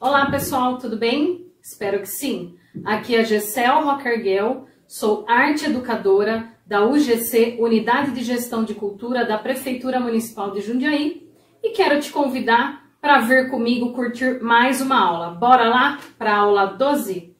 Olá pessoal, tudo bem? Espero que sim. Aqui é a Gessel Rockergel, sou arte educadora da UGC, Unidade de Gestão de Cultura da Prefeitura Municipal de Jundiaí, e quero te convidar para vir comigo curtir mais uma aula. Bora lá para a aula 12?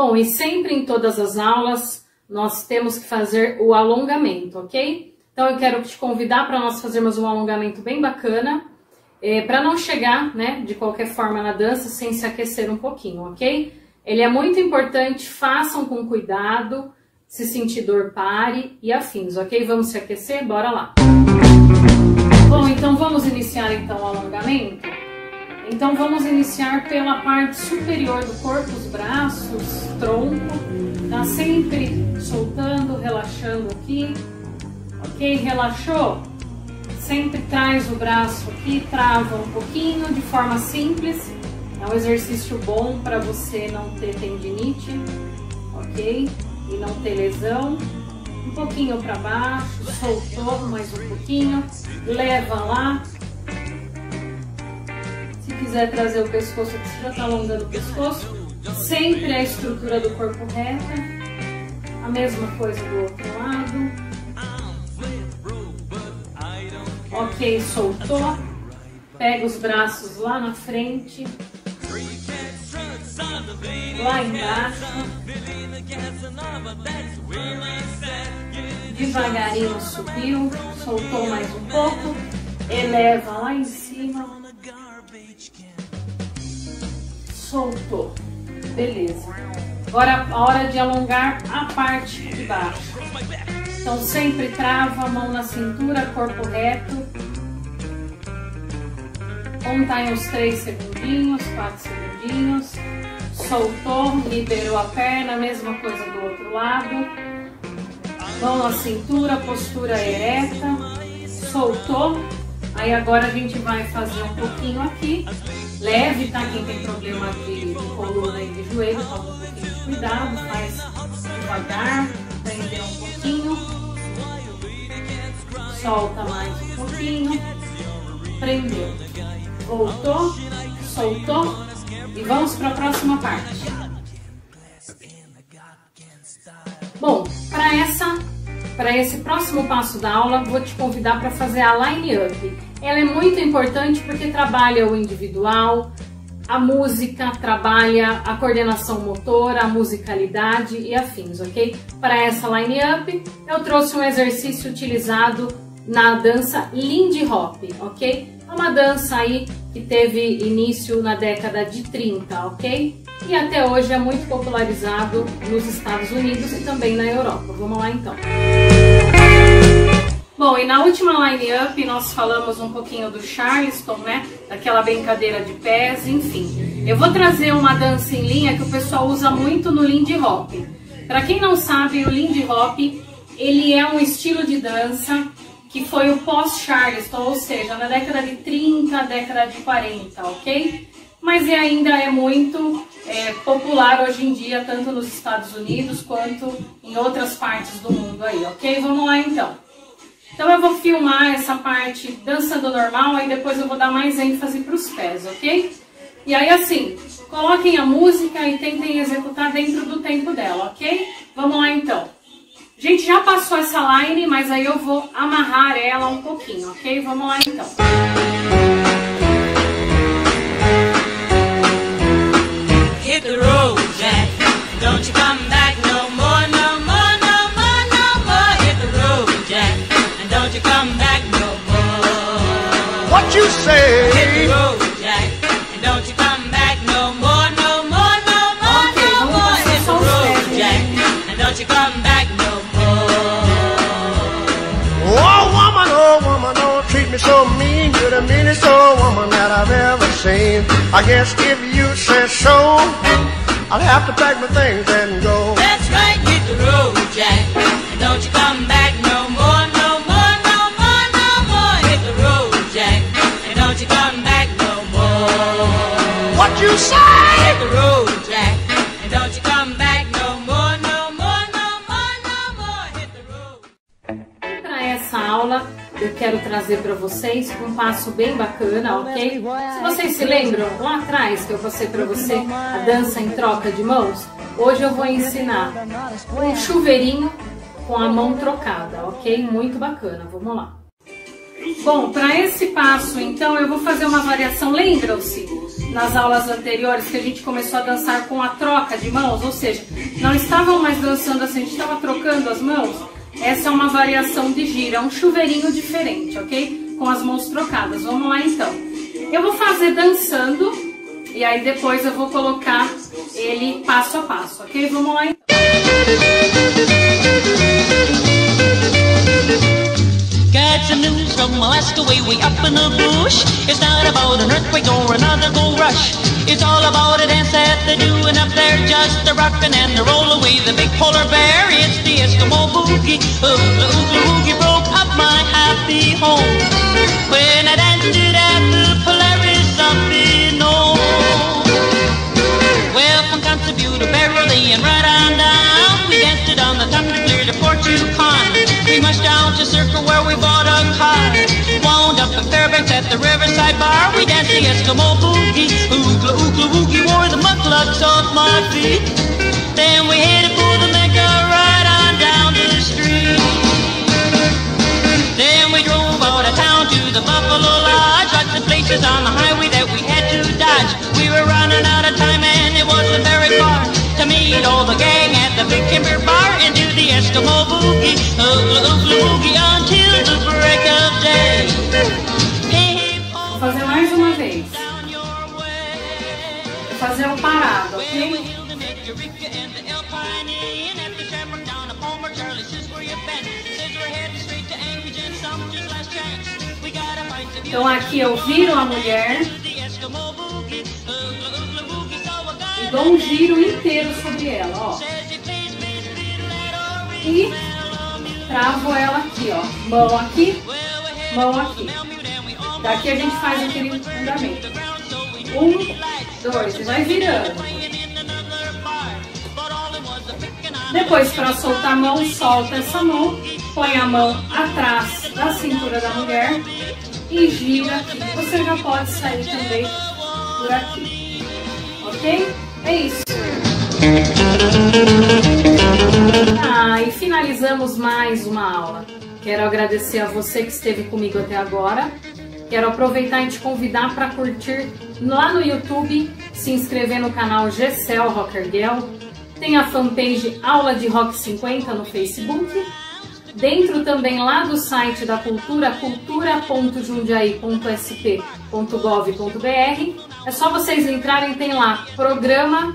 Bom, e sempre em todas as aulas nós temos que fazer o alongamento, ok? Então eu quero te convidar para nós fazermos um alongamento bem bacana, é, para não chegar, né, de qualquer forma na dança sem se aquecer um pouquinho, ok? Ele é muito importante, façam com cuidado, se sentir dor, pare e afins, ok? Vamos se aquecer? Bora lá! Bom, então vamos iniciar então o alongamento? Então vamos iniciar pela parte superior do corpo, os braços, tronco, tá sempre soltando, relaxando aqui, ok? Relaxou? Sempre traz o braço aqui, trava um pouquinho de forma simples, é um exercício bom para você não ter tendinite, ok? E não ter lesão. Um pouquinho para baixo, soltou mais um pouquinho, leva lá, quiser trazer o pescoço aqui, você já está alongando o pescoço. Sempre a estrutura do corpo reta. A mesma coisa do outro lado. Ok, soltou. Pega os braços lá na frente. Lá embaixo. Devagarinho subiu. Soltou mais um pouco. Eleva lá em cima soltou. Beleza. Agora a hora de alongar a parte de baixo. Então sempre trava a mão na cintura, corpo reto. Conta em uns 3 segundinhos, 4 segundinhos. Soltou, liberou a perna, mesma coisa do outro lado. Mão na cintura, postura ereta. Soltou. Aí agora a gente vai fazer um pouquinho aqui leve, tá? Quem tem problema de, de coluna e de joelho, toma um pouquinho de cuidado, faz devagar, prender um pouquinho, solta mais um pouquinho, prendeu, voltou, soltou e vamos para a próxima parte. Bom, para para esse próximo passo da aula, vou te convidar para fazer a line up. Ela é muito importante porque trabalha o individual, a música, trabalha a coordenação motora, a musicalidade e afins, ok? Para essa line-up, eu trouxe um exercício utilizado na dança Lindy Hop, ok? É uma dança aí que teve início na década de 30, ok? E até hoje é muito popularizado nos Estados Unidos e também na Europa. Vamos lá então. Bom, e na última line-up nós falamos um pouquinho do Charleston, né? Daquela brincadeira de pés, enfim. Eu vou trazer uma dança em linha que o pessoal usa muito no Lindy Hop. Para quem não sabe, o Lindy Hop, ele é um estilo de dança que foi o pós-Charleston, ou seja, na década de 30, década de 40, ok? Mas ainda é muito é, popular hoje em dia, tanto nos Estados Unidos quanto em outras partes do mundo aí, ok? Vamos lá então. Então eu vou filmar essa parte dançando normal, aí depois eu vou dar mais ênfase para os pés, ok? E aí assim, coloquem a música e tentem executar dentro do tempo dela, ok? Vamos lá então. Gente já passou essa line, mas aí eu vou amarrar ela um pouquinho, ok? Vamos lá então. Hit come back no more. Oh, woman, oh, woman, don't treat me so mean. You're the meanest old woman that I've ever seen. I guess if you say so, I'll have to pack my things and go. That's right, hit the road, Jack. Don't you come back. Trazer para vocês um passo bem bacana, ok? Se vocês se lembram, lá atrás que eu passei para você a dança em troca de mãos, hoje eu vou ensinar um chuveirinho com a mão trocada, ok? Muito bacana, vamos lá. Bom, para esse passo, então, eu vou fazer uma variação. Lembram-se nas aulas anteriores que a gente começou a dançar com a troca de mãos? Ou seja, não estavam mais dançando assim, a gente estava trocando as mãos? Essa é uma variação de giro, é um chuveirinho diferente, ok? Com as mãos trocadas. Vamos lá então. Eu vou fazer dançando e aí depois eu vou colocar ele passo a passo, ok? Vamos lá então. News from Alaska way, way up in the bush. It's not about an earthquake or another gold rush. It's all about a dance that they're doing up there, just a rockin' and a roll away the big polar bear. It's the Eskimo boogie. Oogla oogla oogie broke up my happy home when I danced it at the Polaris up in Nome. Well, from Contribute to Beverly and right on down, we danced it on the Clear to Fort Yukon. We mushed down to Circle where we bought a car. Wound up in Fairbanks at the Riverside Bar. We danced the Eskimo boogie. Mucklucks off my feet. Then we headed for the Mecca right on down the street. Then we drove out of town to the Buffalo Lodge. Lots of places on the highway that we had to dodge. We were running out of time and it wasn't very far to meet all the gang at the Big Timber Bar and do the Eskimo boogie. Oogla oogla oogie until mulher the Eskimo boogie. Oogla oogla boogie, so I got e dou um giro inteiro sobre ela, ó. E travo ela aqui, ó. Mão aqui, mão aqui. Daqui a gente faz aquele andamento. we Um, dois, e vai virando. Depois, para soltar a mão, solta essa mão, põe a mão atrás da cintura da mulher e gira aqui. Você já pode sair também por aqui. Ok? É isso. Ah, e finalizamos mais uma aula. Quero agradecer a você que esteve comigo até agora. Quero aproveitar e te convidar para curtir lá no YouTube, se inscrever no canal Gcel Rocker Girl. Tem a fanpage Aula de Rock 50 no Facebook. Dentro também lá do site da Cultura, cultura.jundiaí.sp.gov.br. É só vocês entrarem, tem lá programa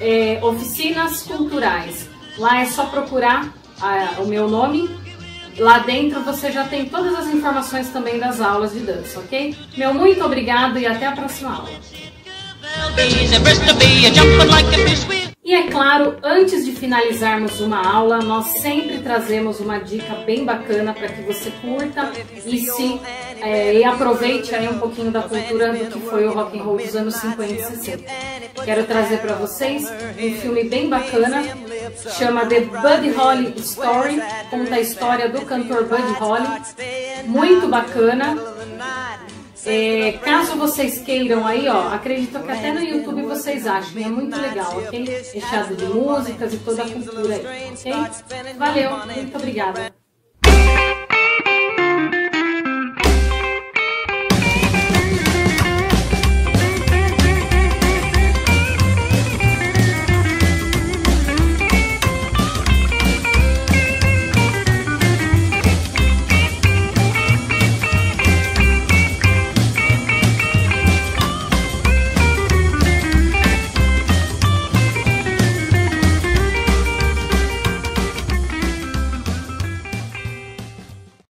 é, Oficinas Culturais. Lá é só procurar ah, o meu nome. Lá dentro você já tem todas as informações também das aulas de dança, ok? Meu muito obrigado e até a próxima aula. E é claro, antes de finalizarmos uma aula, nós sempre trazemos uma dica bem bacana para que você curta e se é, e aproveite aí um pouquinho da cultura do que foi o rock and roll dos anos 50 e 60. Quero trazer para vocês um filme bem bacana, chama The Buddy Holly Story, conta a história do cantor Buddy Holly, muito bacana. É, caso vocês queiram aí, ó, acredito que até no YouTube vocês acham, é muito legal, ok? Recheado de músicas e toda a cultura aí, ok? Valeu, muito obrigada.